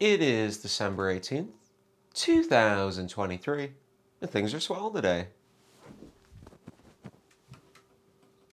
It is December 18th, 2023, and things are swell today.